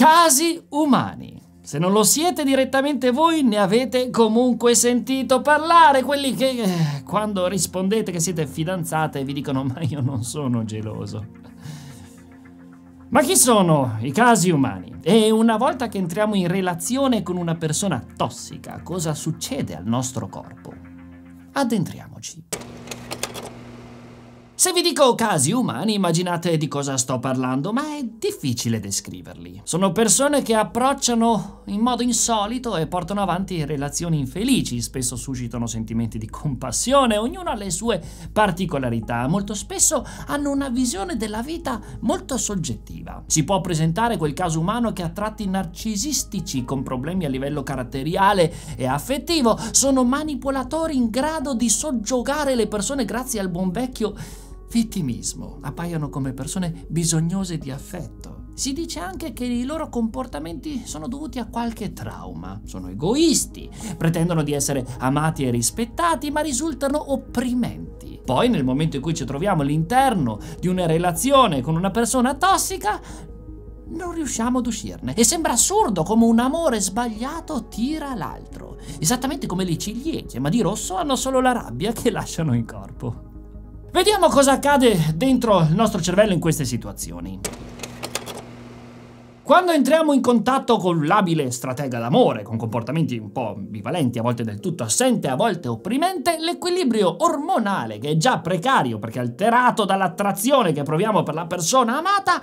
Casi umani. Se non lo siete direttamente voi, ne avete comunque sentito parlare, quelli che eh, quando rispondete che siete fidanzate vi dicono ma io non sono geloso. Ma chi sono i casi umani? E una volta che entriamo in relazione con una persona tossica, cosa succede al nostro corpo? Addentriamoci. Se vi dico casi umani, immaginate di cosa sto parlando, ma è difficile descriverli. Sono persone che approcciano in modo insolito e portano avanti relazioni infelici, spesso suscitano sentimenti di compassione, ognuno ha le sue particolarità, molto spesso hanno una visione della vita molto soggettiva. Si può presentare quel caso umano che ha tratti narcisistici con problemi a livello caratteriale e affettivo, sono manipolatori in grado di soggiogare le persone grazie al buon vecchio vittimismo, appaiono come persone bisognose di affetto. Si dice anche che i loro comportamenti sono dovuti a qualche trauma, sono egoisti, pretendono di essere amati e rispettati, ma risultano opprimenti. Poi nel momento in cui ci troviamo all'interno di una relazione con una persona tossica, non riusciamo ad uscirne. E sembra assurdo come un amore sbagliato tira l'altro. Esattamente come le ciliegie, ma di rosso hanno solo la rabbia che lasciano in corpo. Vediamo cosa accade dentro il nostro cervello in queste situazioni. Quando entriamo in contatto con l'abile stratega d'amore, con comportamenti un po' ambivalenti, a volte del tutto assente, a volte opprimente, l'equilibrio ormonale, che è già precario perché alterato dall'attrazione che proviamo per la persona amata,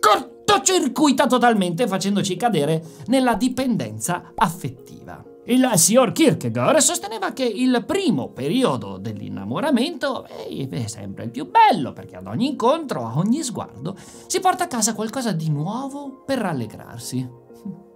cortocircuita totalmente facendoci cadere nella dipendenza affettiva. Il signor Kierkegaard sosteneva che il primo periodo dell'innamoramento è sempre il più bello perché ad ogni incontro, a ogni sguardo, si porta a casa qualcosa di nuovo per rallegrarsi.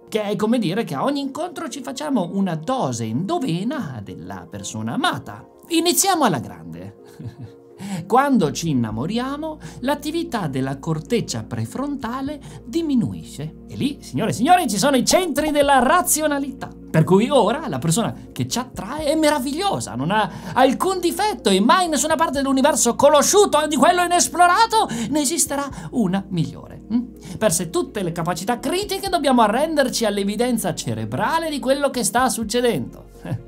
Che è come dire che a ogni incontro ci facciamo una dose endovena della persona amata. Iniziamo alla grande. Quando ci innamoriamo, l'attività della corteccia prefrontale diminuisce. E lì, signore e signori, ci sono i centri della razionalità. Per cui ora la persona che ci attrae è meravigliosa, non ha alcun difetto e mai in nessuna parte dell'universo conosciuto di quello inesplorato ne esisterà una migliore. Hm? Perse tutte le capacità critiche dobbiamo arrenderci all'evidenza cerebrale di quello che sta succedendo.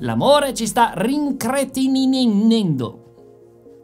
L'amore ci sta rincretininendo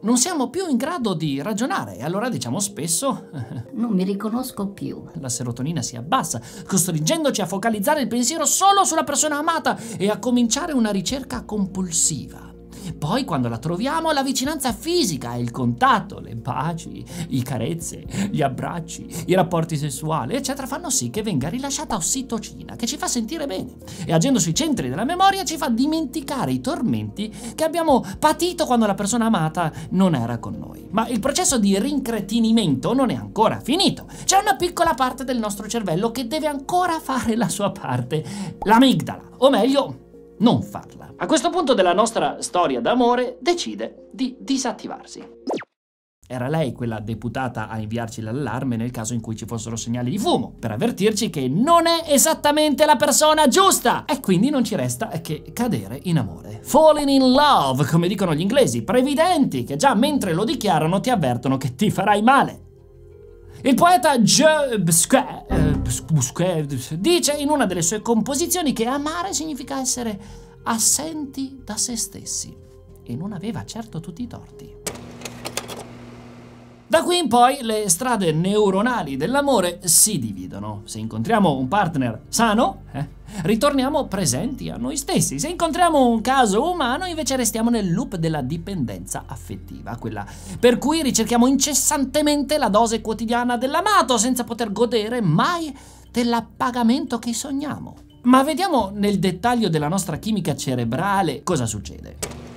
non siamo più in grado di ragionare e allora diciamo spesso non mi riconosco più. La serotonina si abbassa, costringendoci a focalizzare il pensiero solo sulla persona amata e a cominciare una ricerca compulsiva. Poi quando la troviamo la vicinanza fisica, il contatto, le baci, i carezze, gli abbracci, i rapporti sessuali, eccetera, fanno sì che venga rilasciata ossitocina, che ci fa sentire bene e agendo sui centri della memoria ci fa dimenticare i tormenti che abbiamo patito quando la persona amata non era con noi. Ma il processo di rincretinimento non è ancora finito. C'è una piccola parte del nostro cervello che deve ancora fare la sua parte, l'amigdala, o meglio, non farla. A questo punto della nostra storia d'amore decide di disattivarsi. Era lei quella deputata a inviarci l'allarme nel caso in cui ci fossero segnali di fumo, per avvertirci che non è esattamente la persona giusta e quindi non ci resta che cadere in amore. Falling in love, come dicono gli inglesi, previdenti che già mentre lo dichiarano ti avvertono che ti farai male. Il poeta Busquet, eh, dice in una delle sue composizioni che amare significa essere assenti da se stessi e non aveva certo tutti i torti. Da qui in poi le strade neuronali dell'amore si dividono. Se incontriamo un partner sano, eh, ritorniamo presenti a noi stessi. Se incontriamo un caso umano, invece restiamo nel loop della dipendenza affettiva, quella per cui ricerchiamo incessantemente la dose quotidiana dell'amato senza poter godere mai dell'appagamento che sogniamo. Ma vediamo nel dettaglio della nostra chimica cerebrale cosa succede.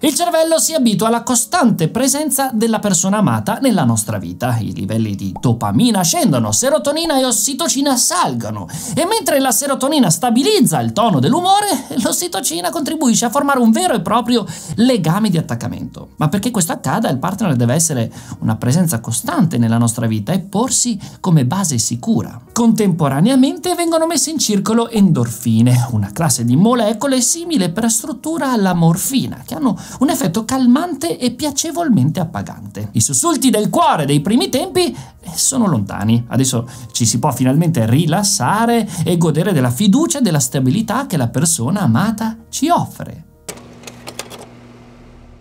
Il cervello si abitua alla costante presenza della persona amata nella nostra vita. I livelli di dopamina scendono, serotonina e ossitocina salgono. E mentre la serotonina stabilizza il tono dell'umore, l'ossitocina contribuisce a formare un vero e proprio legame di attaccamento. Ma perché questo accada, il partner deve essere una presenza costante nella nostra vita e porsi come base sicura. Contemporaneamente vengono messe in circolo endorfine, una classe di molecole simile per struttura alla morfina, che hanno un effetto calmante e piacevolmente appagante. I sussulti del cuore dei primi tempi eh, sono lontani. Adesso ci si può finalmente rilassare e godere della fiducia e della stabilità che la persona amata ci offre.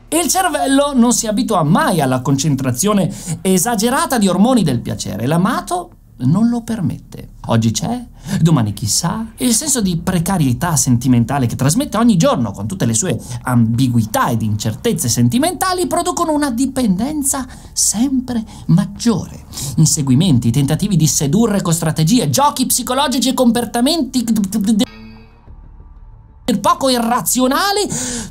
Il cervello non si abitua mai alla concentrazione esagerata di ormoni del piacere. L'amato non lo permette. Oggi c'è, domani chissà. Il senso di precarietà sentimentale che trasmette ogni giorno, con tutte le sue ambiguità ed incertezze sentimentali, producono una dipendenza sempre maggiore. Inseguimenti, tentativi di sedurre con strategie, giochi psicologici e comportamenti poco irrazionali,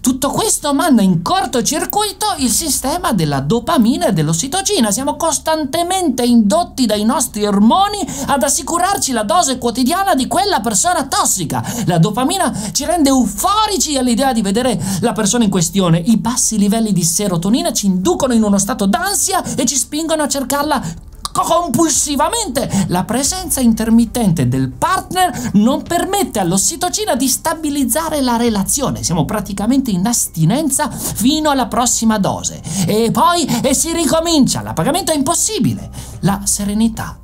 tutto questo manda in cortocircuito il sistema della dopamina e dell'ossitocina. Siamo costantemente indotti dai nostri ormoni ad assicurarci la dose quotidiana di quella persona tossica. La dopamina ci rende euforici all'idea di vedere la persona in questione. I bassi livelli di serotonina ci inducono in uno stato d'ansia e ci spingono a cercarla compulsivamente. La presenza intermittente del partner non permette all'ossitocina di stabilizzare la relazione. Siamo praticamente in astinenza fino alla prossima dose. E poi e si ricomincia. L'appagamento è impossibile. La serenità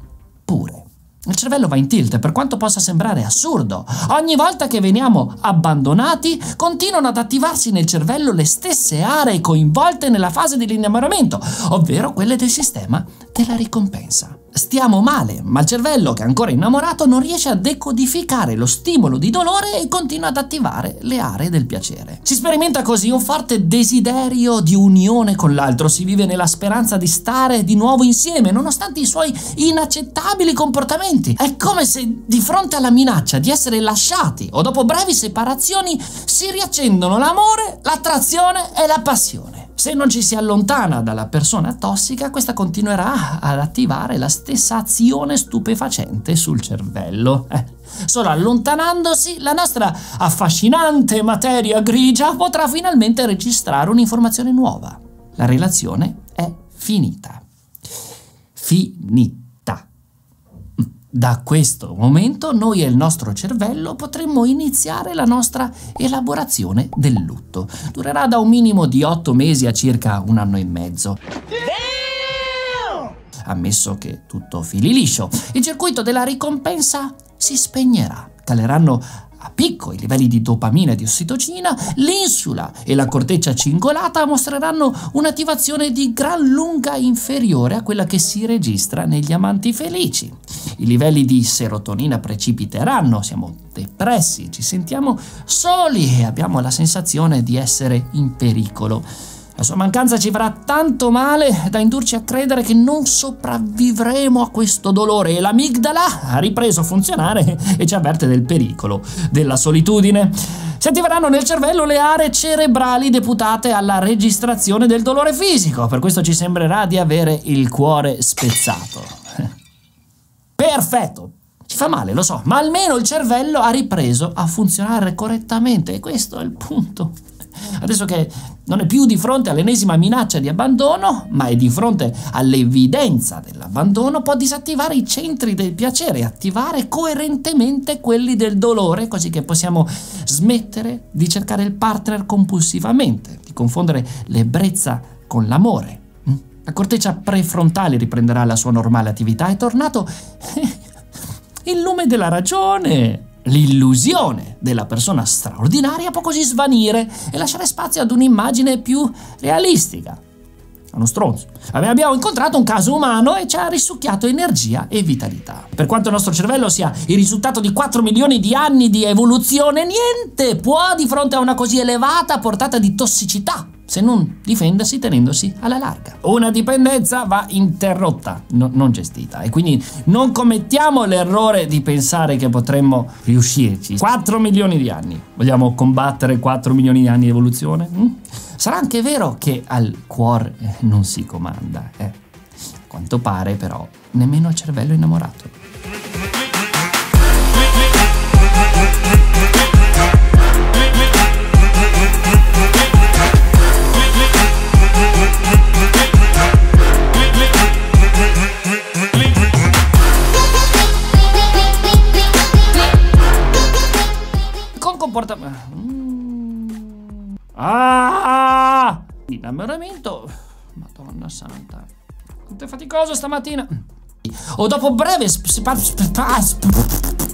pure. Il cervello va in tilt, per quanto possa sembrare assurdo. Ogni volta che veniamo abbandonati, continuano ad attivarsi nel cervello le stesse aree coinvolte nella fase dell'innamoramento, ovvero quelle del sistema della ricompensa. Stiamo male, ma il cervello, che è ancora innamorato, non riesce a decodificare lo stimolo di dolore e continua ad attivare le aree del piacere. Si sperimenta così un forte desiderio di unione con l'altro, si vive nella speranza di stare di nuovo insieme, nonostante i suoi inaccettabili comportamenti. È come se di fronte alla minaccia di essere lasciati o dopo brevi separazioni si riaccendono l'amore, l'attrazione e la passione. Se non ci si allontana dalla persona tossica, questa continuerà ad attivare la stessa azione stupefacente sul cervello. Eh, solo allontanandosi, la nostra affascinante materia grigia potrà finalmente registrare un'informazione nuova. La relazione è finita. Finita. Da questo momento noi e il nostro cervello potremmo iniziare la nostra elaborazione del lutto. Durerà da un minimo di otto mesi a circa un anno e mezzo. Ammesso che tutto fili liscio, il circuito della ricompensa si spegnerà. Caleranno a picco i livelli di dopamina e di ossitocina, l'insula e la corteccia cingolata mostreranno un'attivazione di gran lunga inferiore a quella che si registra negli amanti felici. I livelli di serotonina precipiteranno, siamo depressi, ci sentiamo soli e abbiamo la sensazione di essere in pericolo. La sua mancanza ci farà tanto male da indurci a credere che non sopravvivremo a questo dolore e l'amigdala ha ripreso a funzionare e ci avverte del pericolo, della solitudine. Si attiveranno nel cervello le aree cerebrali deputate alla registrazione del dolore fisico, per questo ci sembrerà di avere il cuore spezzato. Perfetto, ci fa male, lo so, ma almeno il cervello ha ripreso a funzionare correttamente e questo è il punto. Adesso che non è più di fronte all'ennesima minaccia di abbandono, ma è di fronte all'evidenza dell'abbandono, può disattivare i centri del piacere e attivare coerentemente quelli del dolore, così che possiamo smettere di cercare il partner compulsivamente, di confondere l'ebbrezza con l'amore. La corteccia prefrontale riprenderà la sua normale attività. È tornato il lume della ragione l'illusione della persona straordinaria può così svanire e lasciare spazio ad un'immagine più realistica. Uno stronzo. Abbiamo incontrato un caso umano e ci ha risucchiato energia e vitalità. Per quanto il nostro cervello sia il risultato di 4 milioni di anni di evoluzione, niente può di fronte a una così elevata portata di tossicità se non difendersi tenendosi alla larga. Una dipendenza va interrotta, no, non gestita e quindi non commettiamo l'errore di pensare che potremmo riuscirci. 4 milioni di anni. Vogliamo combattere 4 milioni di anni di evoluzione? Mm? Sarà anche vero che al cuore eh, non si comanda, eh. Quanto pare però nemmeno il cervello innamorato. Quarta... Mm. Ah! Innamoramento... Madonna santa. Quanto è faticoso stamattina. O dopo breve... Sp- sp- sp- sp-